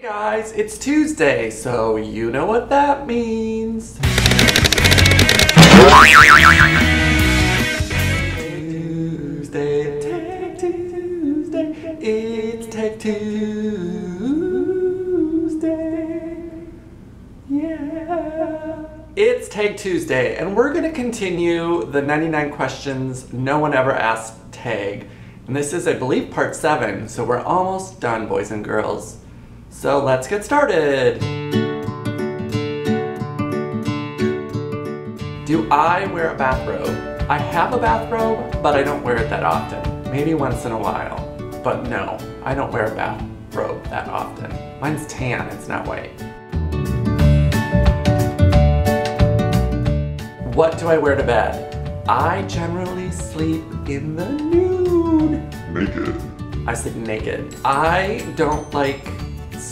Hey guys, it's Tuesday, so you know what that means. Tuesday, Tech Tuesday, it's Tech Tuesday. Yeah. It's Tag Tuesday, and we're going to continue the 99 questions no one ever asked tag. And this is, I believe, part 7, so we're almost done, boys and girls. So let's get started! Do I wear a bathrobe? I have a bathrobe, but I don't wear it that often. Maybe once in a while. But no, I don't wear a bathrobe that often. Mine's tan, it's not white. What do I wear to bed? I generally sleep in the nude. Naked. I sleep naked. I don't like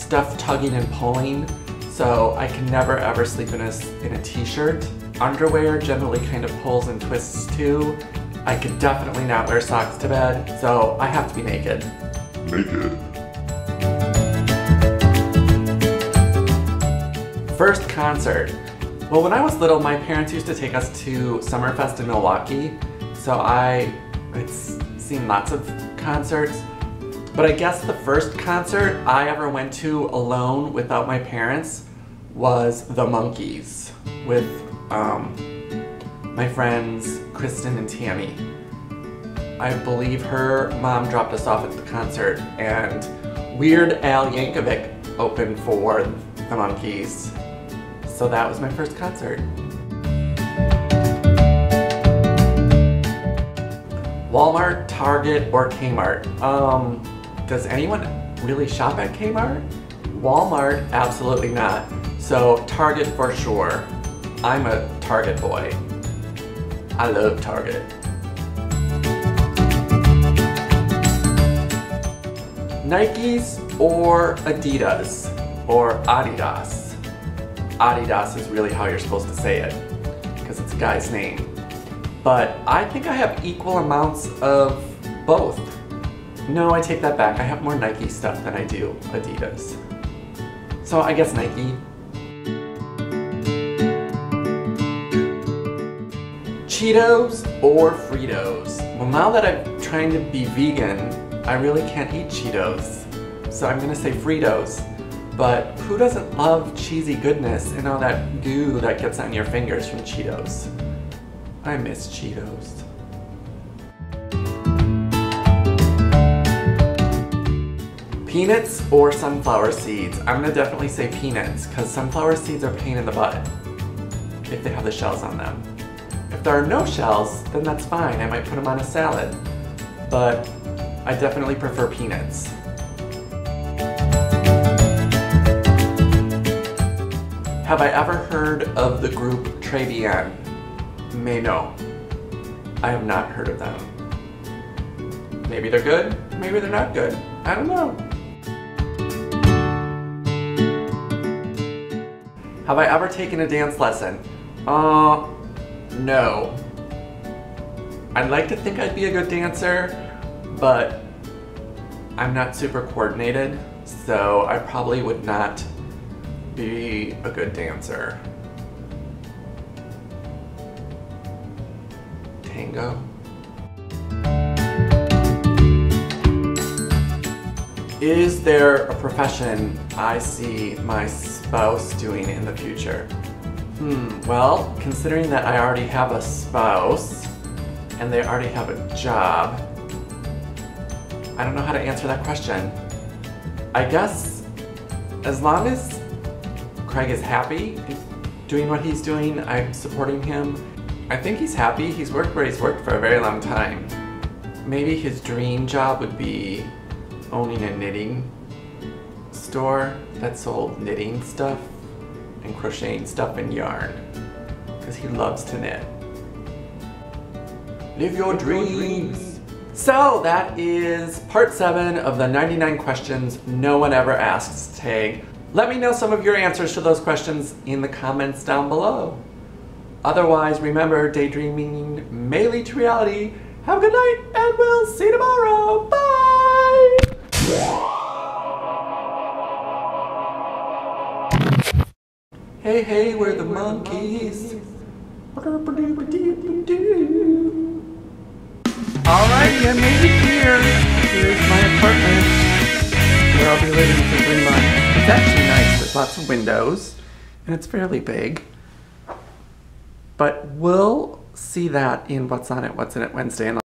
stuff tugging and pulling, so I can never ever sleep in a, in a t-shirt. Underwear generally kind of pulls and twists too. I could definitely not wear socks to bed, so I have to be naked. Naked. First concert. Well, when I was little, my parents used to take us to Summerfest in Milwaukee, so I had seen lots of concerts. But I guess the first concert I ever went to alone without my parents was The Monkees with um, my friends Kristen and Tammy. I believe her mom dropped us off at the concert and Weird Al Yankovic opened for The Monkees. So that was my first concert. Walmart, Target, or Kmart? Um, does anyone really shop at Kmart? Walmart, absolutely not. So Target for sure. I'm a Target boy. I love Target. Nikes or Adidas or Adidas? Adidas is really how you're supposed to say it because it's a guy's name. But I think I have equal amounts of both. No, I take that back. I have more Nike stuff than I do Adidas. So I guess Nike. Cheetos or Fritos? Well, now that I'm trying to be vegan, I really can't eat Cheetos. So I'm gonna say Fritos. But who doesn't love cheesy goodness and all that goo that gets on your fingers from Cheetos? I miss Cheetos. Peanuts or sunflower seeds? I'm gonna definitely say peanuts because sunflower seeds are pain in the butt if they have the shells on them. If there are no shells, then that's fine. I might put them on a salad. But I definitely prefer peanuts. Have I ever heard of the group Très Bien? May no. I have not heard of them. Maybe they're good, maybe they're not good. I don't know. Have I ever taken a dance lesson? Uh, no. I'd like to think I'd be a good dancer, but I'm not super coordinated, so I probably would not be a good dancer. Tango? Is there a profession I see my spouse doing in the future? Hmm, well, considering that I already have a spouse and they already have a job, I don't know how to answer that question. I guess as long as Craig is happy doing what he's doing, I'm supporting him. I think he's happy. He's worked where he's worked for a very long time. Maybe his dream job would be owning a knitting store that sold knitting stuff and crocheting stuff and yarn because he loves to knit. Live your dreams. So that is part seven of the 99 questions no one ever asks tag. Let me know some of your answers to those questions in the comments down below. Otherwise, remember, daydreaming may lead to reality. Have a good night, and we'll see you tomorrow. Bye! Hey, hey, we're the Monkees. Alrighty, I made it here. Here's my apartment where I'll be living for three months. It's actually nice. There's lots of windows and it's fairly big. But we'll see that in What's on It, What's in It Wednesday. And